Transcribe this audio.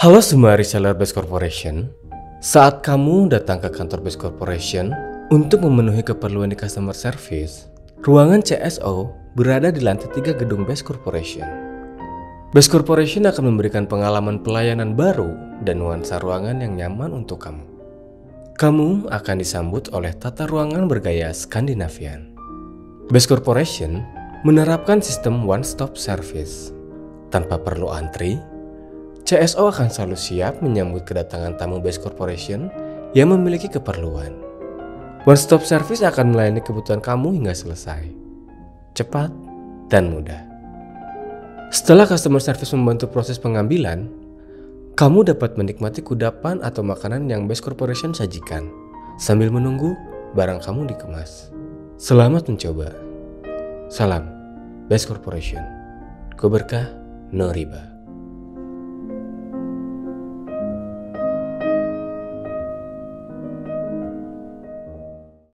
Halo semua reseller Best Corporation. Saat kamu datang ke kantor Best Corporation untuk memenuhi keperluan di customer service, ruangan CSO berada di lantai 3 gedung Best Corporation. Best Corporation akan memberikan pengalaman pelayanan baru dan nuansa ruangan yang nyaman untuk kamu. Kamu akan disambut oleh tata ruangan bergaya Skandinavian. Best Corporation menerapkan sistem one-stop service. Tanpa perlu antri, CSO akan selalu siap menyambut kedatangan tamu Base Corporation yang memiliki keperluan. One Stop Service akan melayani kebutuhan kamu hingga selesai. Cepat dan mudah. Setelah customer service membantu proses pengambilan, kamu dapat menikmati kudapan atau makanan yang Base Corporation sajikan sambil menunggu barang kamu dikemas. Selamat mencoba. Salam Base Corporation. Keberkah no riba.